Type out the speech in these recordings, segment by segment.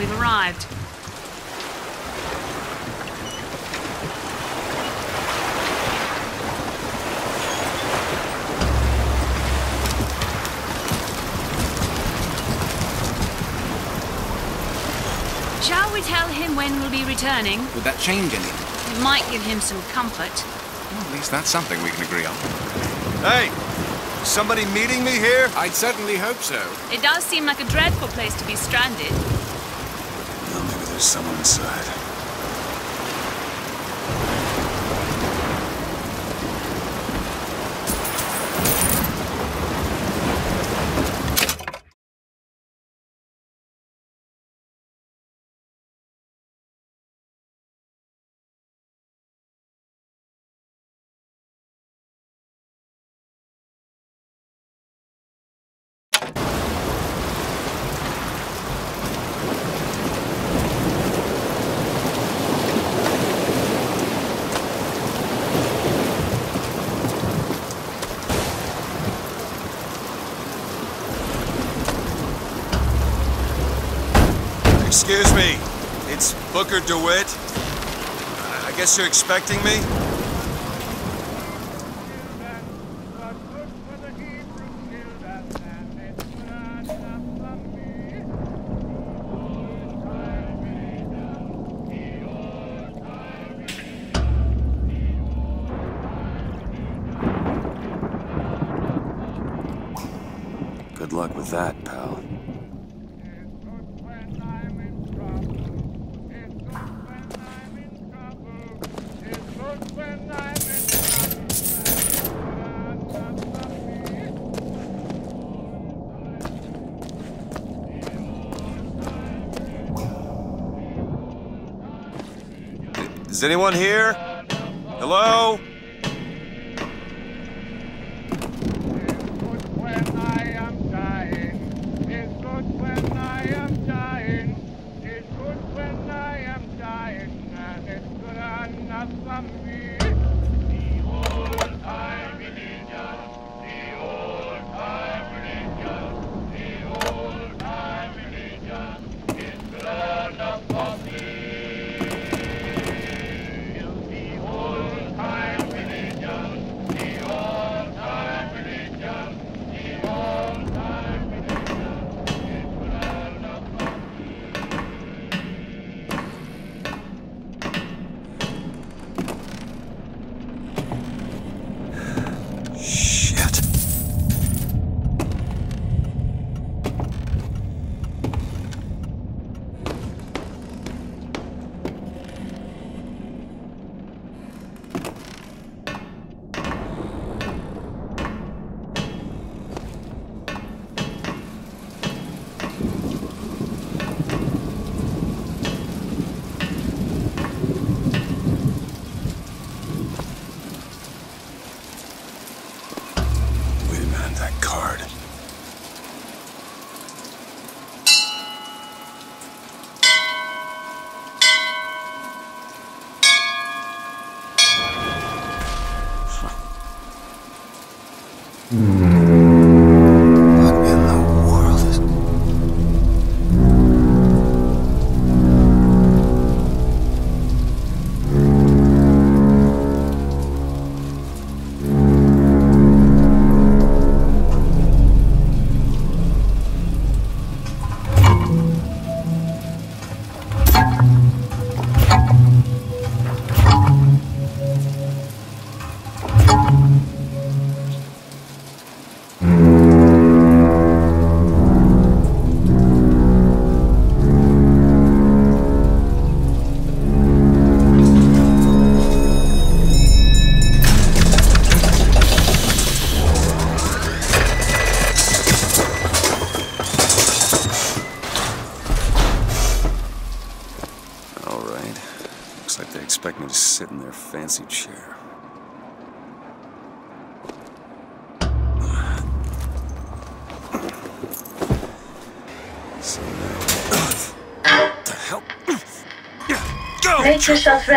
We've arrived. Shall we tell him when we'll be returning? Would that change anything? It might give him some comfort. Well, at least that's something we can agree on. Hey! Somebody meeting me here? I'd certainly hope so. It does seem like a dreadful place to be stranded. There's someone inside. Excuse me. It's Booker DeWitt. I guess you're expecting me? Good luck with that, pal. Is anyone here? Hello?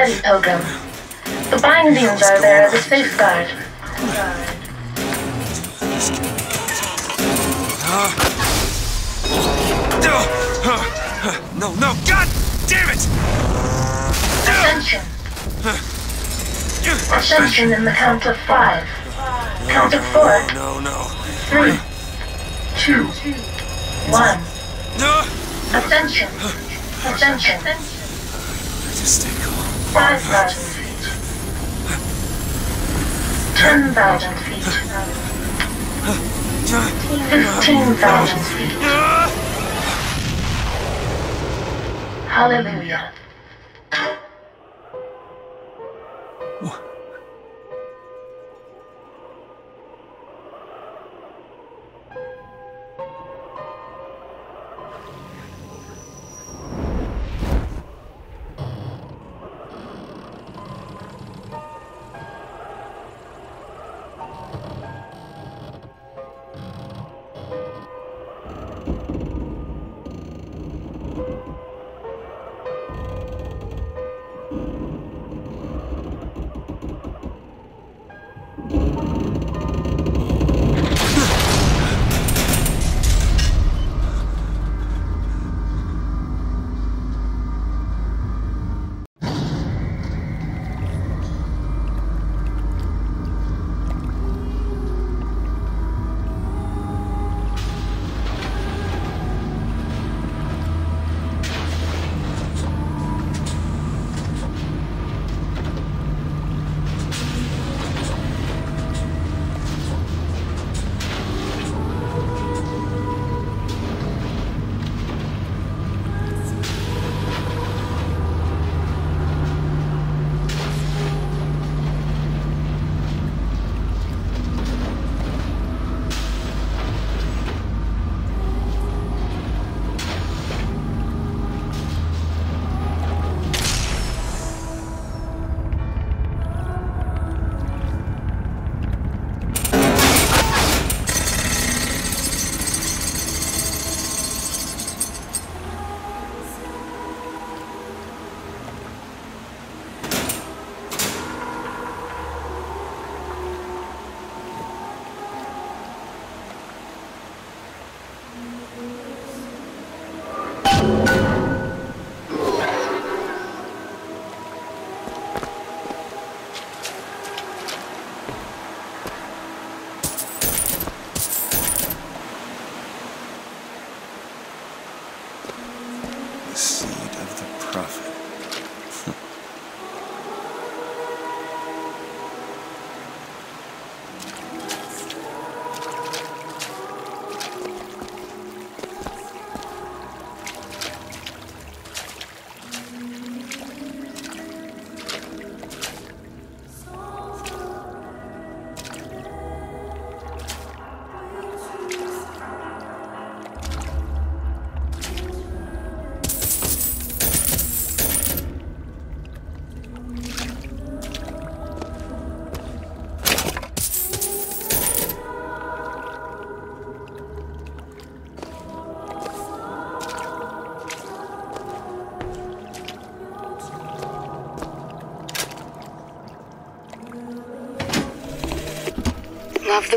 Yourself ready, Pilgrim. The bindings are there as a safeguard. No, no, God damn it! Ascension. Ascension in the count of five. Count of four, No, no. three, two, one. No! Ascension. Ascension. Just stay calm. Five thousand feet. Ten thousand feet. Fifteen thousand feet. Hallelujah.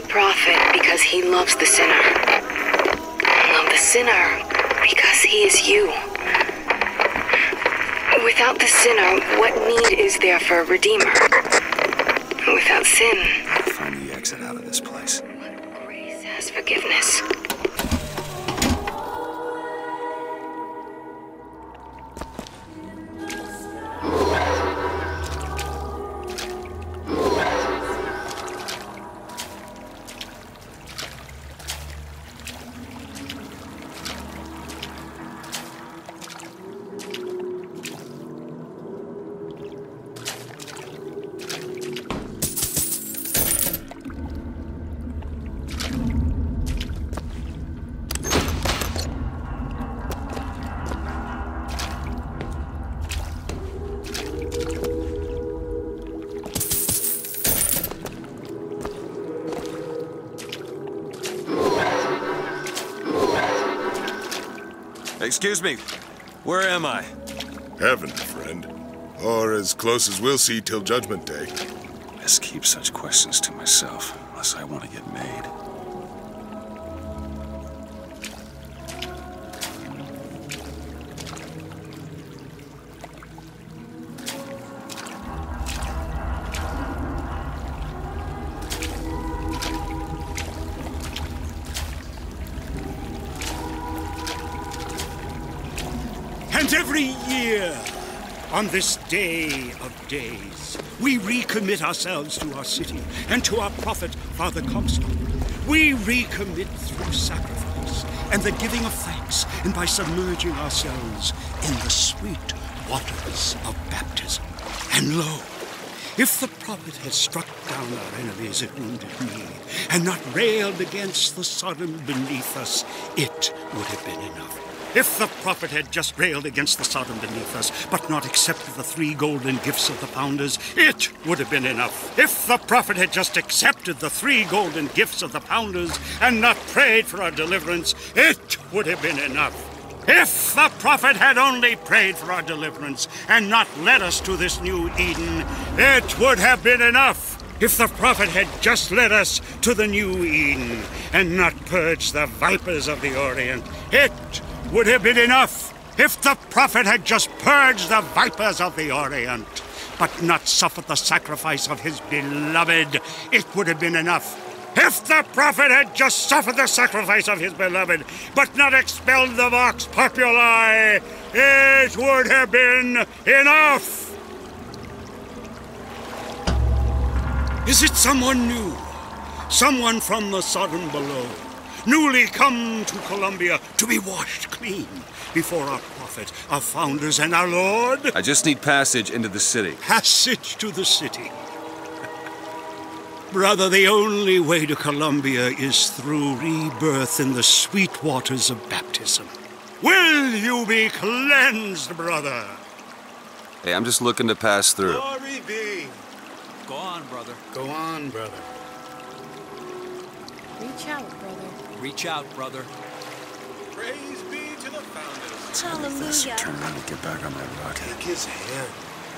The prophet because he loves the sinner. Love the sinner because he is you. Without the sinner, what need is there for a redeemer? Without sin, Find the exit out of this place. grace has forgiveness. Excuse me, where am I? Heaven, friend. Or as close as we'll see till Judgment Day. Best keep such questions to myself, unless I want to get made. On this day of days, we recommit ourselves to our city and to our prophet, Father Comstock. We recommit through sacrifice and the giving of thanks, and by submerging ourselves in the sweet waters of baptism. And lo, if the prophet had struck down our enemies at wounded knee, and not railed against the Sodom beneath us, it would have been enough. If the prophet had just railed against the Sodom beneath us, but not accepted the three golden gifts of the founders, it would have been enough. If the prophet had just accepted the three golden gifts of the founders and not prayed for our deliverance, it would have been enough. If the prophet had only prayed for our deliverance and not led us to this new Eden, it would have been enough. If the prophet had just led us to the new Eden and not purged the vipers of the Orient, it would have been enough. If the prophet had just purged the vipers of the Orient, but not suffered the sacrifice of his beloved, it would have been enough. If the prophet had just suffered the sacrifice of his beloved, but not expelled the vox populi, it would have been enough. Is it someone new? Someone from the Sodom below, newly come to Columbia to be washed clean before our prophet, our founders, and our Lord? I just need passage into the city. Passage to the city. Brother, the only way to Columbia is through rebirth in the sweet waters of baptism. Will you be cleansed, brother? Hey, I'm just looking to pass through. Glory be. Go on, brother. Go on, brother. Reach out, brother. Reach out, brother. Praise be to the founders. Hallelujah. This Hallelujah. turn around and get back on my rocket. Take his hand.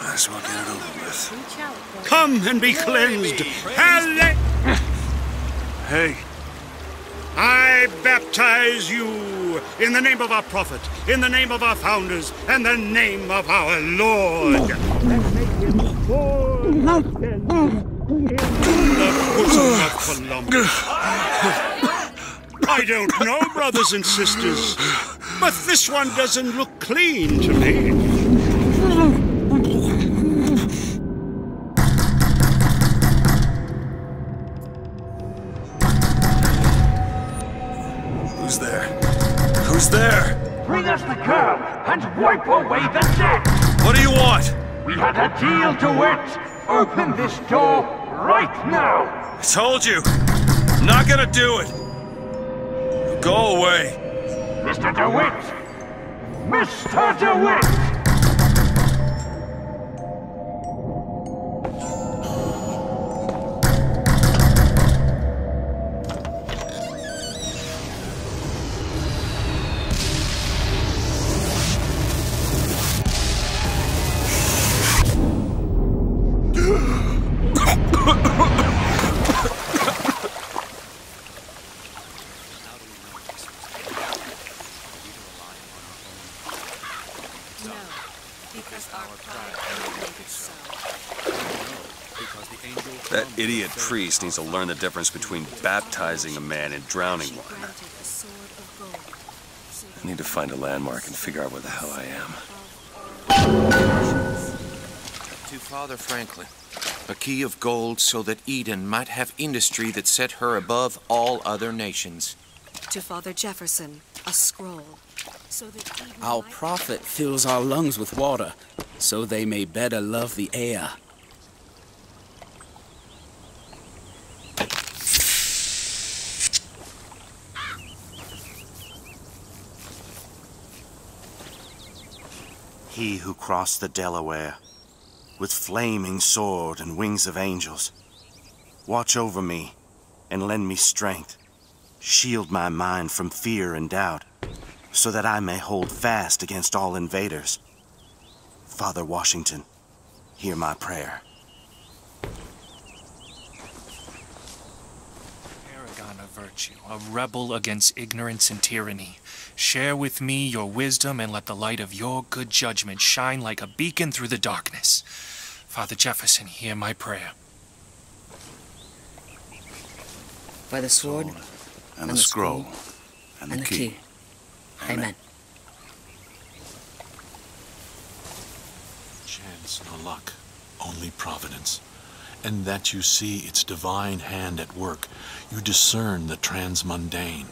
Might as well get it over with. Reach out, brother. Come and be cleansed. Halle- Hey, I baptize you in the name of our prophet, in the name of our founders, and the name of our Lord. And make him born again in the bosom of Columbia. I don't know, brothers and sisters, but this one doesn't look clean to me. who's there? Who's there? Bring us the girl and wipe away the debt. What do you want? We had a deal to it. Open this door right now. I told you. I'm not gonna do it. Go away. Mr. DeWitt! Mr. DeWitt! Idiot priest needs to learn the difference between baptizing a man and drowning one. Granted a sword of gold. I need to find a landmark and figure out where the hell I am. To Father Franklin, a key of gold so that Eden might have industry that set her above all other nations. To Father Jefferson, a scroll. So that Eden Our might- prophet fills our lungs with water, so they may better love the air. He who crossed the Delaware, with flaming sword and wings of angels, watch over me and lend me strength. Shield my mind from fear and doubt, so that I may hold fast against all invaders. Father Washington, hear my prayer. Paragon of virtue, a rebel against ignorance and tyranny. Share with me your wisdom and let the light of your good judgment shine like a beacon through the darkness. Father Jefferson, hear my prayer. By the sword And the scroll. And the key. Amen. Chance nor luck, only providence. And that you see its divine hand at work, you discern the transmundane.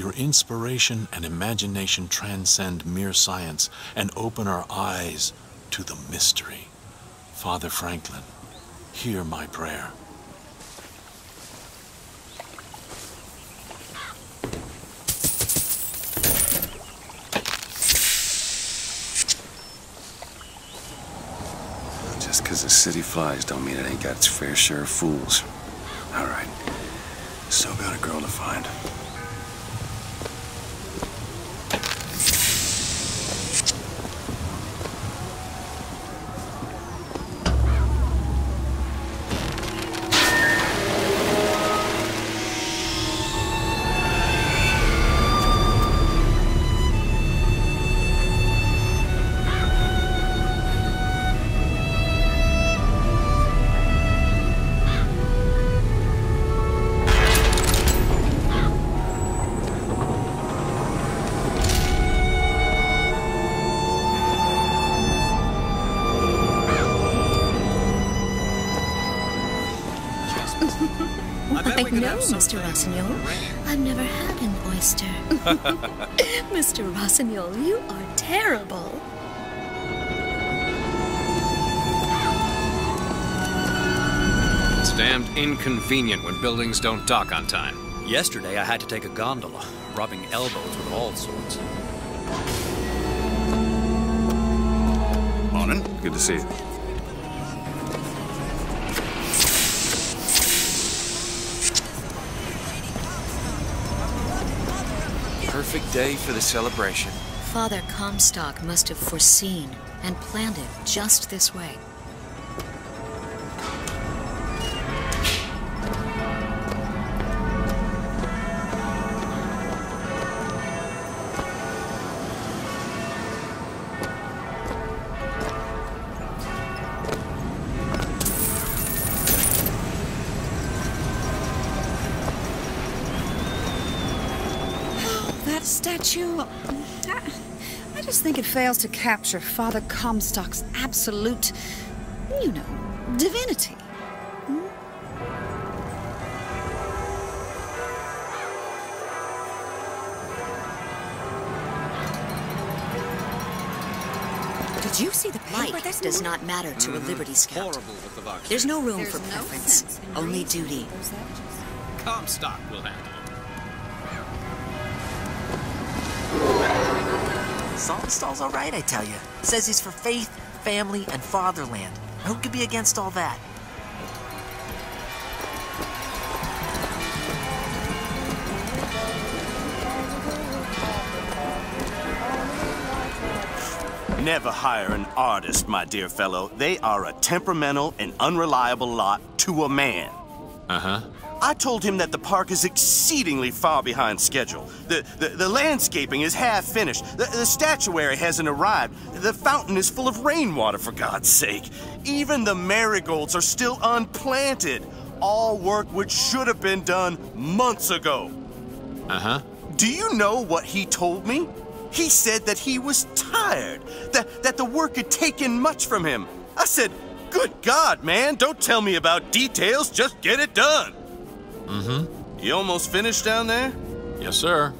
Your inspiration and imagination transcend mere science and open our eyes to the mystery. Father Franklin, hear my prayer. Just 'cause the city flies don't mean it ain't got its fair share of fools. All right. Damned inconvenient when buildings don't dock on time. Yesterday, I had to take a gondola, rubbing elbows with all sorts. Morning. Good to see you. Perfect day for the celebration. Father Comstock must have foreseen and planned it just this way. Fails to capture Father Comstock's absolute, you know, divinity. Hmm? Did you see the paper? Light That does not matter to a mm-hmm. Liberty Scout. Horrible with the Vox. There's no room There's for no preference, only raising duty. Comstock will handle it. Saltonstall's all right, I tell you. Says he's for faith, family, and fatherland. Who could be against all that? Never hire an artist, my dear fellow. They are a temperamental and unreliable lot to a man. Uh huh. I told him that the park is exceedingly far behind schedule. The, the, the landscaping is half finished. The, the statuary hasn't arrived. The fountain is full of rainwater, for God's sake. Even the marigolds are still unplanted. All work which should have been done months ago. Uh huh. Do you know what he told me? He said that he was tired, that, that the work had taken much from him. I said, Good God, man, don't tell me about details, just get it done. Mm hmm. You almost finished down there? Yes, sir.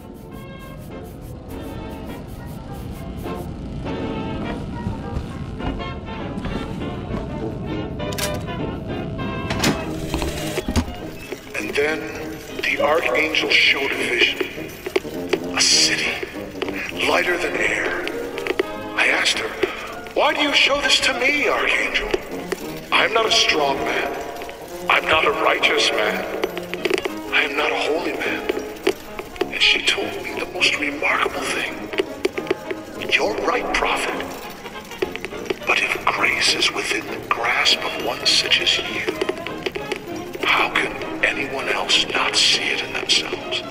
And then the Archangel showed a vision. A city, lighter than air. I asked her, Why do you show this to me, Archangel? I'm not a strong man. I'm not a righteous man. I am not a holy man. And she told me the most remarkable thing. You're right, prophet. But if grace is within the grasp of one such as you, how can anyone else not see it in themselves?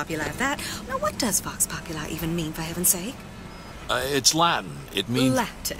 Populi that. Now, what does Vox Populi even mean, for heaven's sake? Uh, it's Latin. It means. Latin.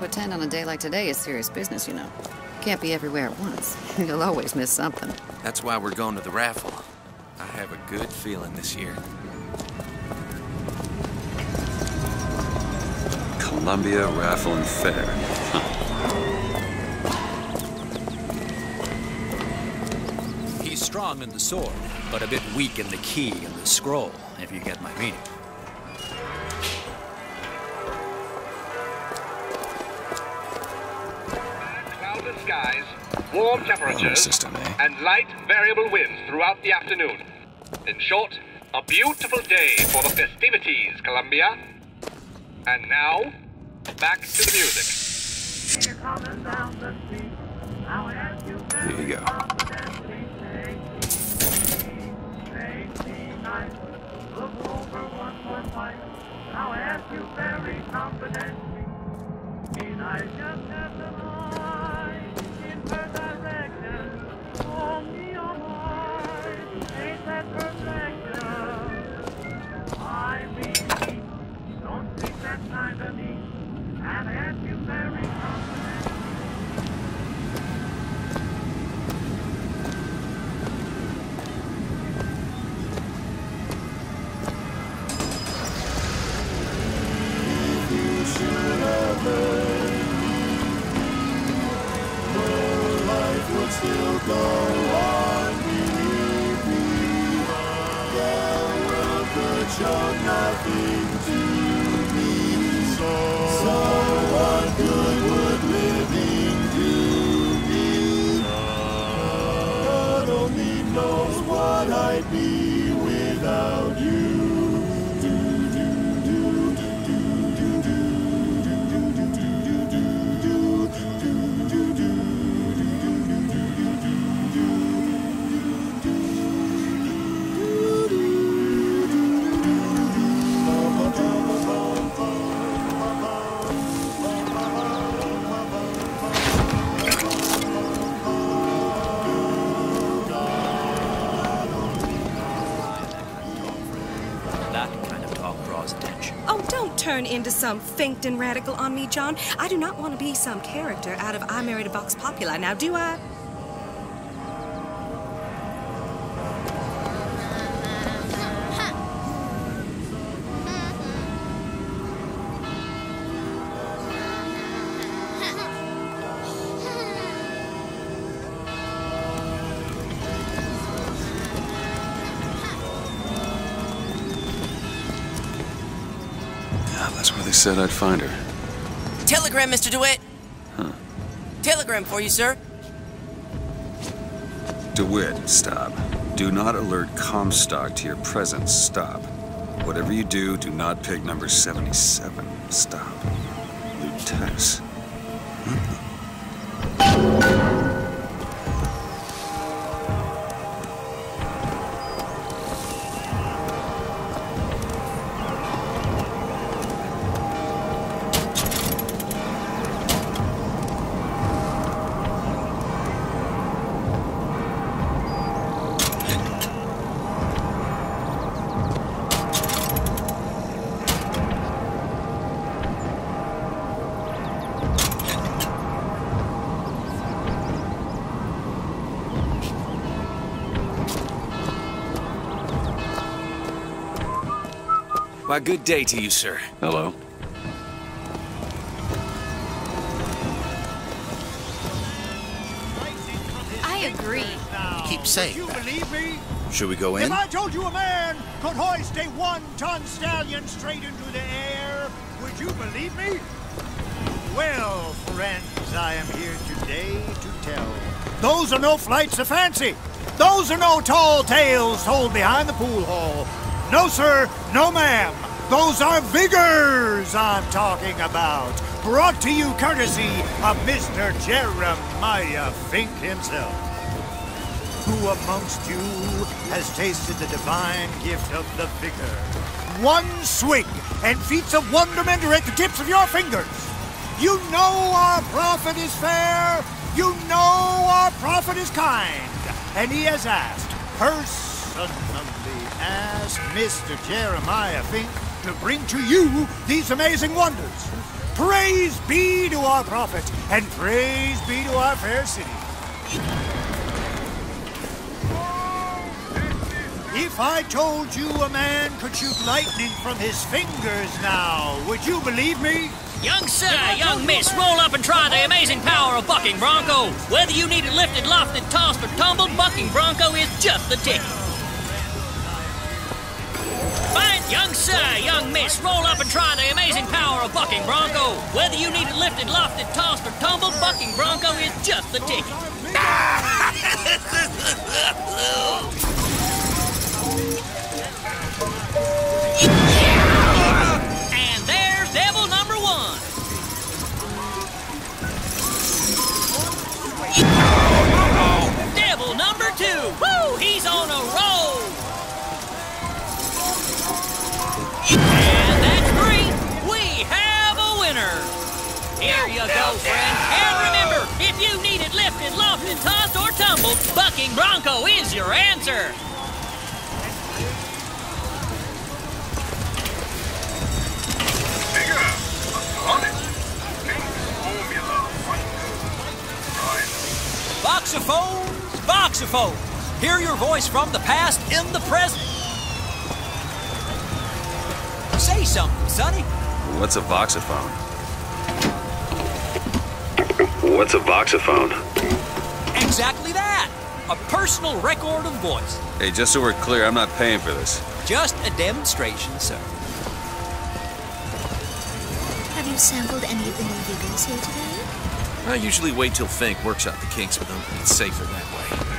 To attend on a day like today is serious business, you know. Can't be everywhere at once. You'll always miss something. That's why we're going to the raffle. I have a good feeling this year. Columbia Raffle and Fair. Huh. He's strong in the sword, but a bit weak in the key and the scroll, if you get my meaning. Warm temperatures, system, eh? and light variable winds throughout the afternoon. In short, a beautiful day for the festivities, Columbia. And now, back to the music. Here you go. Turn into some Finkton radical on me, John. I do not want to be some character out of I Married a Vox Populi, now do I? Said I'd find her. Telegram, Mr. DeWitt. Huh. Telegram for you, sir. DeWitt, stop. Do not alert Comstock to your presence. Stop. Whatever you do, do not pick number 77. Stop. Lutece. Why, good day to you, sir. Hello. I agree. Keep saying You that. believe me? Should we go in? If I told you a man could hoist a one-ton stallion straight into the air, would you believe me? Well, friends, I am here today to tell. Those are no flights of fancy. Those are no tall tales told behind the pool hall. No, sir, no, ma'am. Those are vigors I'm talking about. Brought to you courtesy of Mr. Jeremiah Fink himself. Who amongst you has tasted the divine gift of the vigor? One swing and feats of wonderment are at the tips of your fingers. You know our prophet is fair. You know our prophet is kind. And he has asked, personally asked Mr. Jeremiah Fink to bring to you these amazing wonders. Praise be to our prophet, and praise be to our fair city. If I told you a man could shoot lightning from his fingers now, would you believe me? Young sir, young miss, roll up and try the amazing power of Bucking Bronco. Whether you need it lifted, lofted, tossed, or tumbled, Bucking Bronco is just the ticket. Fine, young miss, roll up and try the amazing power of Bucking Bronco. Whether you need it lifted, lofted, tossed, or tumbled, Bucking Bronco is just the ticket. Bucking Bronco is your answer. Voxophones, voxophones. Hear your voice from the past in the present. Say something, Sonny. What's a voxophone? What's a voxophone? Exactly. A personal record of voice. Hey, just so we're clear, I'm not paying for this. Just a demonstration, sir. Have you sampled any of the new vigors here today? I usually wait till Fink works out the kinks with them. It's safer that way.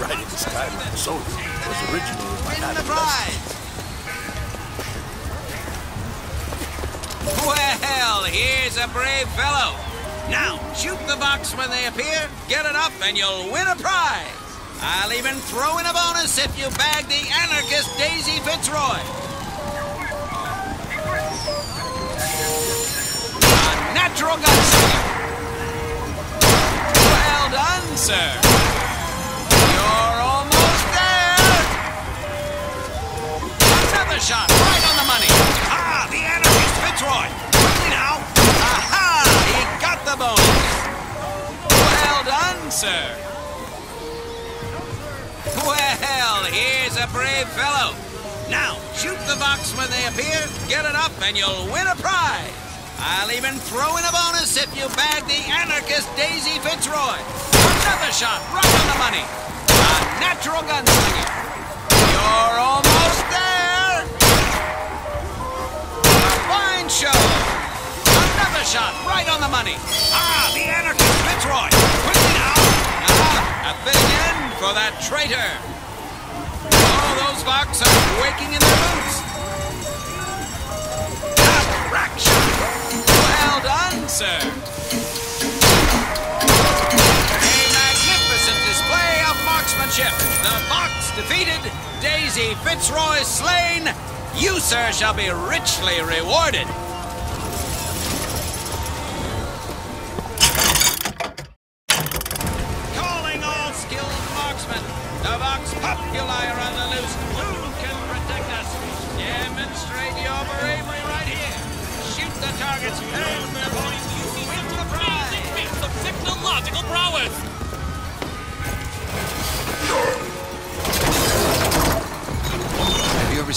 Riding the Skyline Soldier was originally my Win the adolescence. prize! Well, here's a brave fellow. Now, shoot the box when they appear, get it up, and you'll win a prize. I'll even throw in a bonus if you bag the anarchist Daisy Fitzroy. A natural gunslinger. Well done, sir. You're almost there. Another shot, Sir. Well, here's a brave fellow. Now, shoot the box when they appear, get it up, and you'll win a prize. I'll even throw in a bonus if you bag the anarchist Daisy Fitzroy. Another shot, right on the money. A natural gunslinger. You're almost there. A fine show. Another shot, right on the money. Ah, the anarchist Fitzroy. A fitting end for that traitor. Oh, those Vox are quaking in their boots. A crack. Well done, sir. A magnificent display of marksmanship. The Vox defeated, Daisy Fitzroy slain. You, sir, shall be richly rewarded.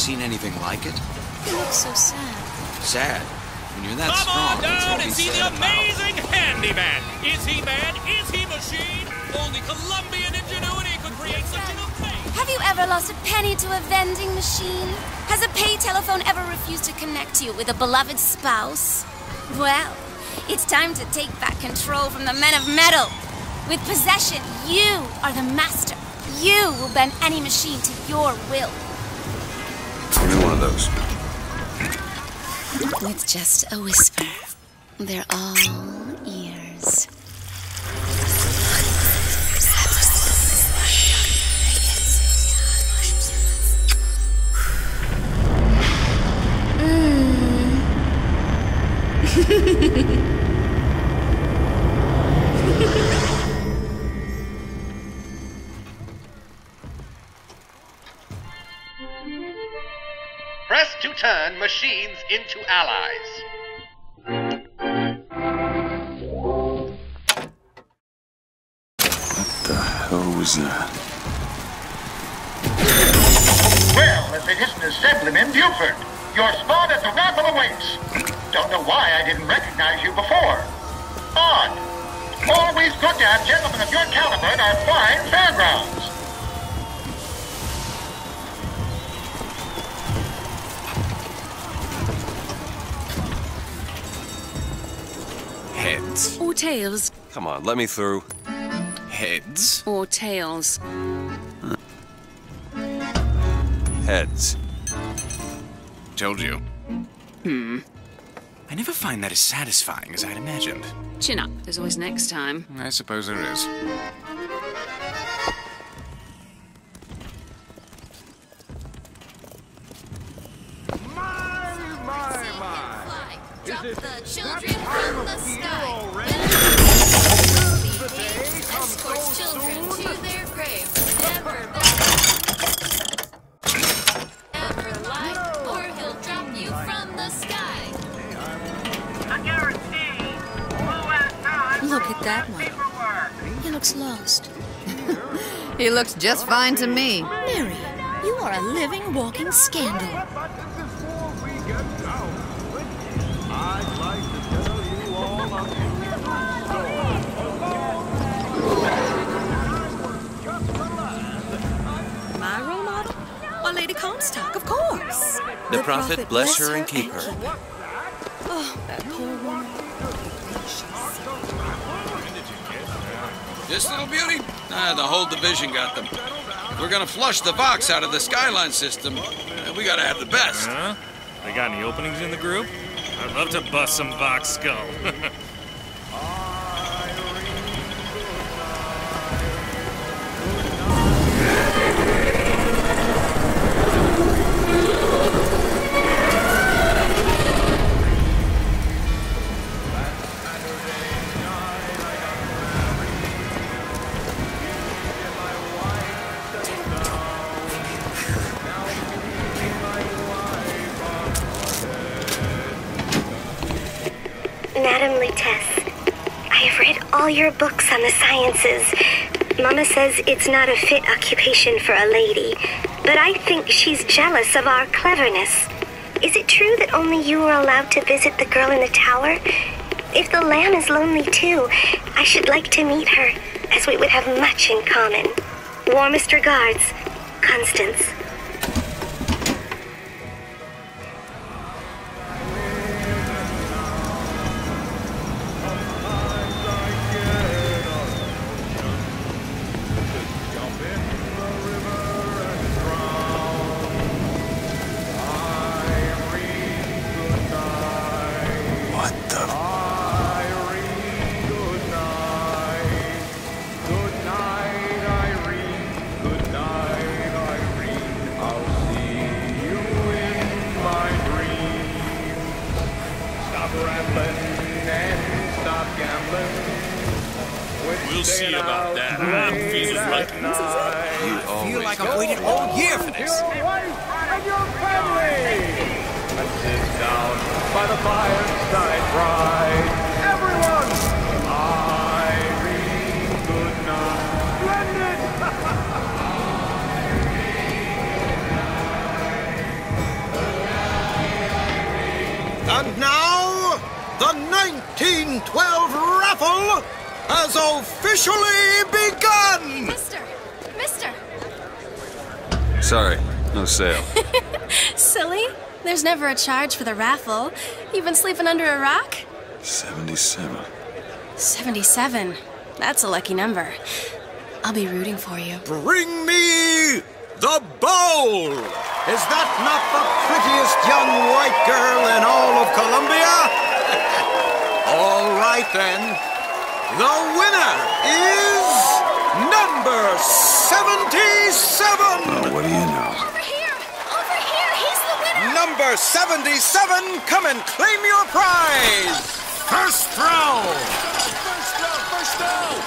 Seen anything like it? You look so sad. Sad. When you're that Come strong, on down and see the sad about. amazing handyman! Is he man? Is he machine? Only Columbian ingenuity could create such an amazing... Have you ever lost a penny to a vending machine? Has a pay telephone ever refused to connect you with a beloved spouse? Well, it's time to take back control from the men of metal. With possession, you are the master. You will bend any machine to your will. Give me one of those. With just a whisper, they're all ears. Press to turn machines into allies. What the hell was that? Well, if it isn't Assemblyman Buford, your spot at the raffle awaits. Don't know why I didn't recognize you before. Odd. Always good to have gentlemen of your caliber at our fine fairgrounds. Tails. Come on, let me through. Heads? Or tails. Heads. Told you. Hmm. I never find that as satisfying as I'd imagined. Chin up. There's always next time. I suppose there is. Just fine to me. Mary, you are a living, walking scandal. My role model? Why, Lady Comstock, of course. The prophet bless her and keep her. Oh, that poor woman. This little beauty? Ah, the whole division got them. We're gonna flush the Vox out of the Skyline system, we gotta have the best. Huh? They got any openings in the group? I'd love to bust some Vox skull. the sciences. Mama says it's not a fit occupation for a lady, but I think she's jealous of our cleverness. Is it true that only you were allowed to visit the girl in the tower? If the lamb is lonely too, I should like to meet her, as we would have much in common. Warmest regards, Constance. There's never a charge for the raffle. You've been sleeping under a rock? 77. 77. That's a lucky number. I'll be rooting for you. Bring me the bowl! Is that not the prettiest young white girl in all of Columbia? all right then. The winner is number 77! Oh, what do you know? Number 77, come and claim your prize! First row! First down, first down!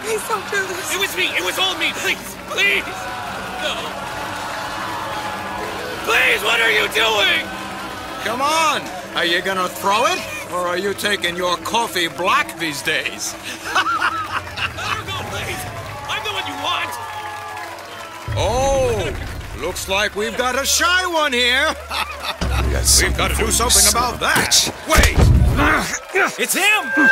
Please don't do this. It was me. It was all me. Please, please. No. Please, what are you doing? Come on! Are you gonna throw it? Or are you taking your coffee black these days? Oh, looks like we've got a shy one here. We got We've got to do something son about of that. bitch. Wait! It's him.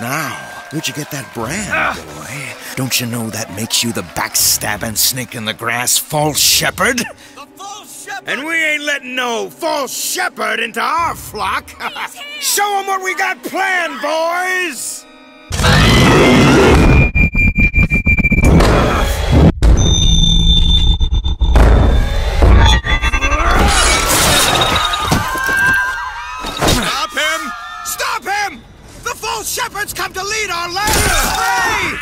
Now, where'd you get that brand, ah. boy? Don't you know that makes you the backstabbing snake in the grass false shepherd? And we ain't letting no false shepherd into our flock. Show Show 'em what we got planned, boys! Lead our land astray!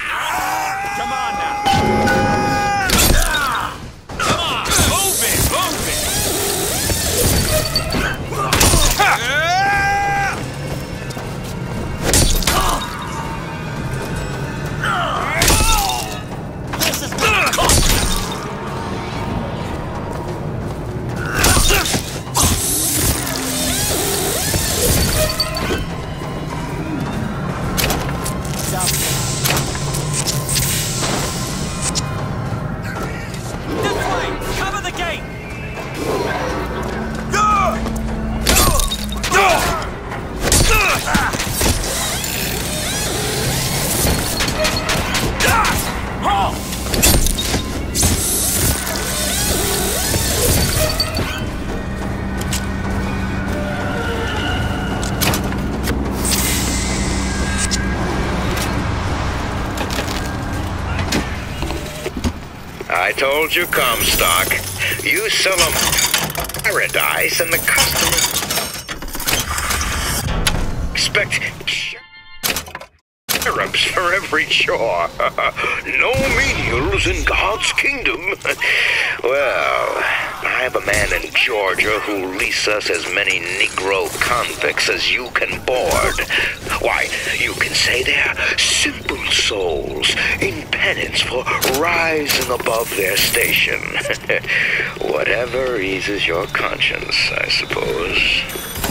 You, Comstock. You sell 'em paradise, and the customers expect cherubs for every chore. no menials in God's kingdom. well, I have a man in Georgia who'll lease us as many Negro convicts as you can board. Why, you can say they're simple souls in penance for rising above their station. Whatever eases your conscience, I suppose.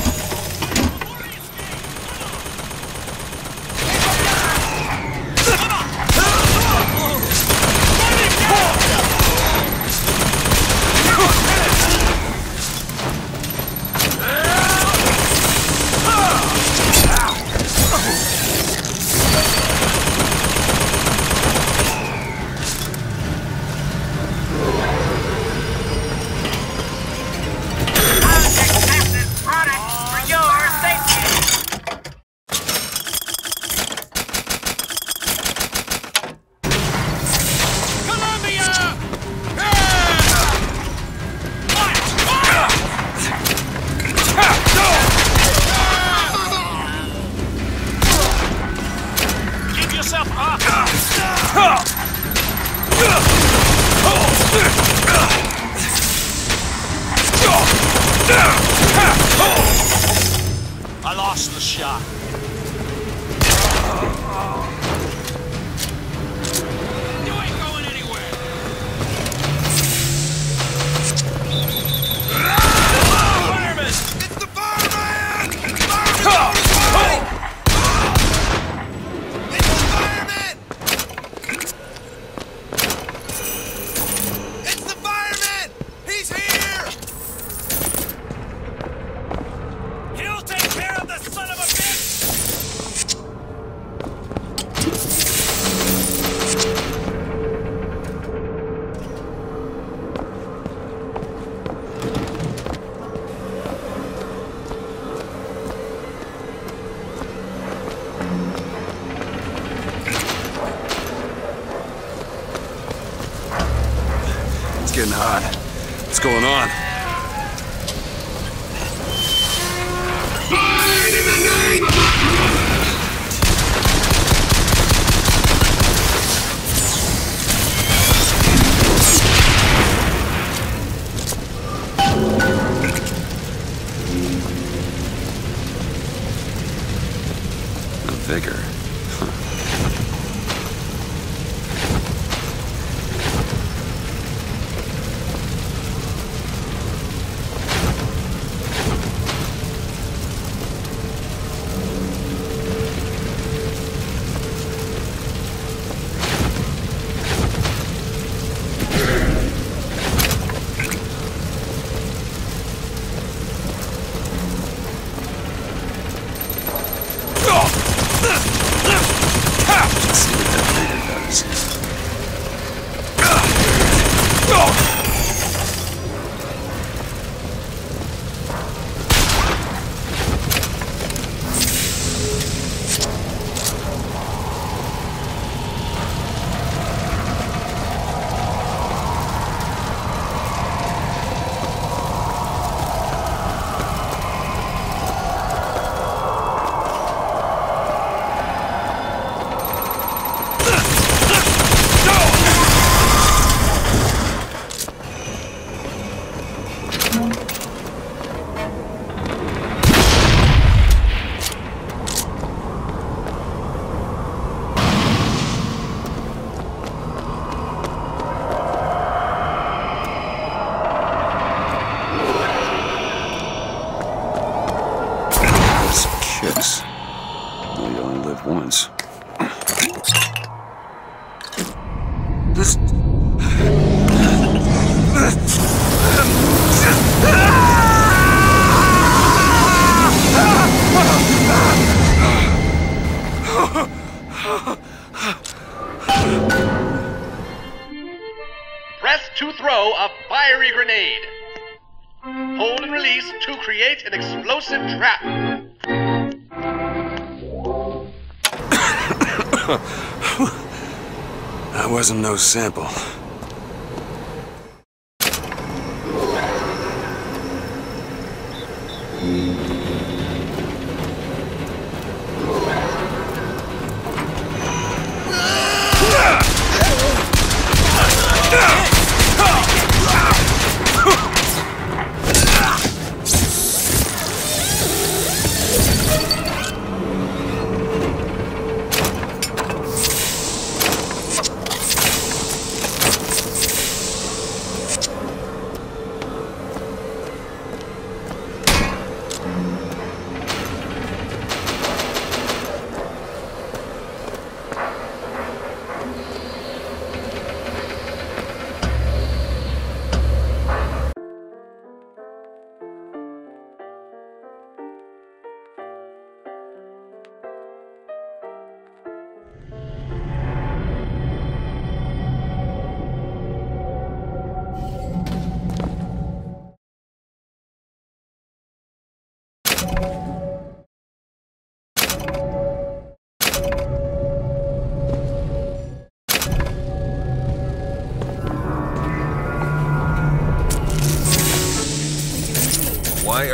No sample.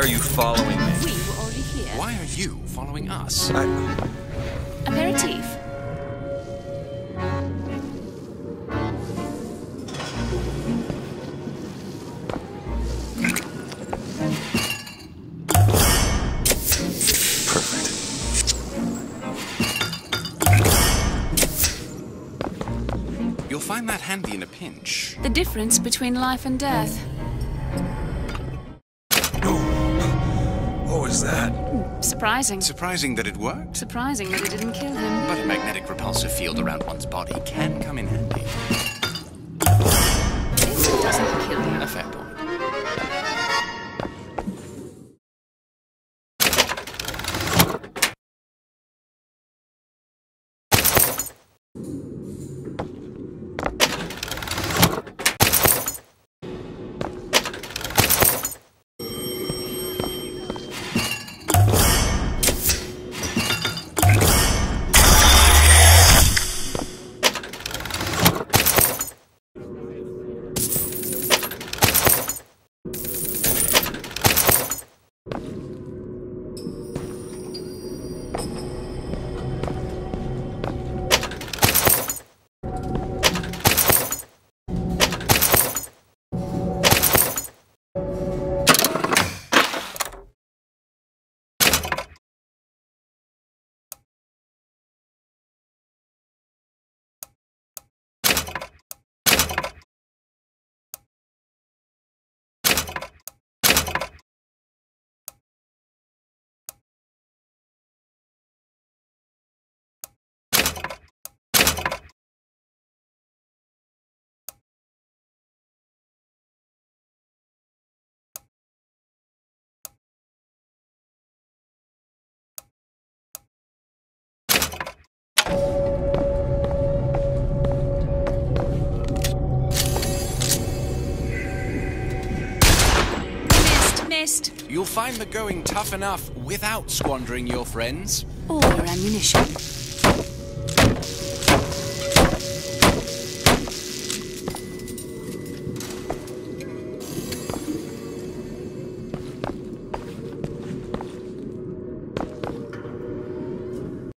You following me? We were already here. Why are you following us? I... Aperitif. Perfect. You'll find that handy in a pinch. The difference between life and death. Surprising. Surprising that it worked, Surprising that it didn't kill him. but a magnetic repulsive field around one's body can come in handy. You'll find the going tough enough without squandering your friends. Or your ammunition.